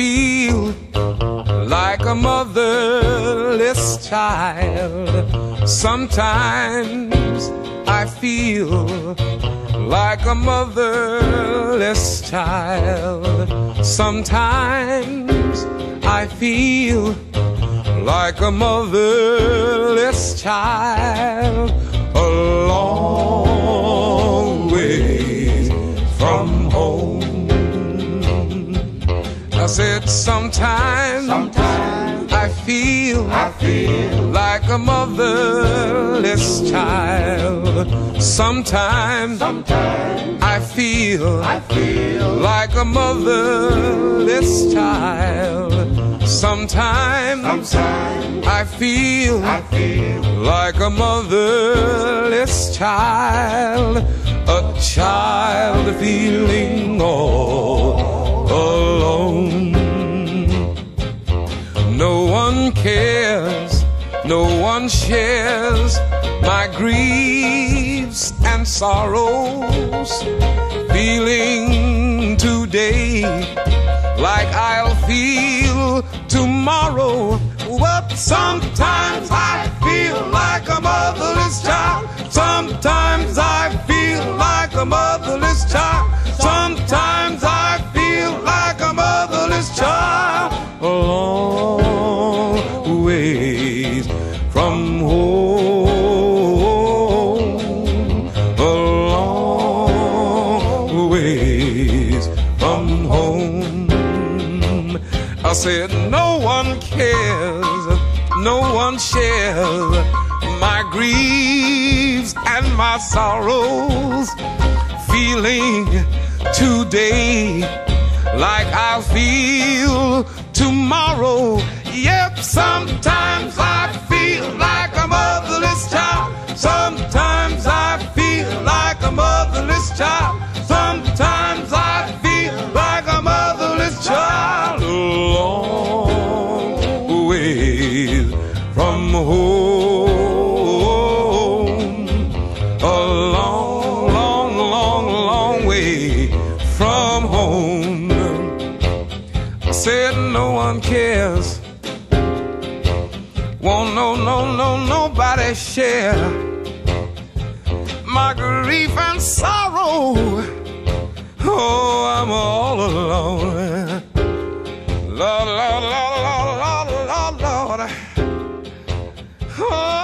feel like a motherless child. Sometimes I feel like a motherless child. Sometimes I feel like a motherless child. I said sometimes, Sometimes I feel I feel like a motherless child. Sometimes sometimes I feel I feel like a motherless child. Sometimes sometimes I feel I feel like a motherless child, a child feeling cares, no one shares my griefs and sorrows. Feeling today like I'll feel tomorrow. But sometimes I feel like a motherless child. Sometimes I feel like a motherless home. I said, no one cares, no one shares my griefs and my sorrows. Feeling today like I'll feel tomorrow. Yep, sometimes from home. I said no one cares. Won't no, no, no, nobody share my grief and sorrow. Oh, I'm all alone. Lord, Lord, Lord, Lord, Lord, Lord. Oh,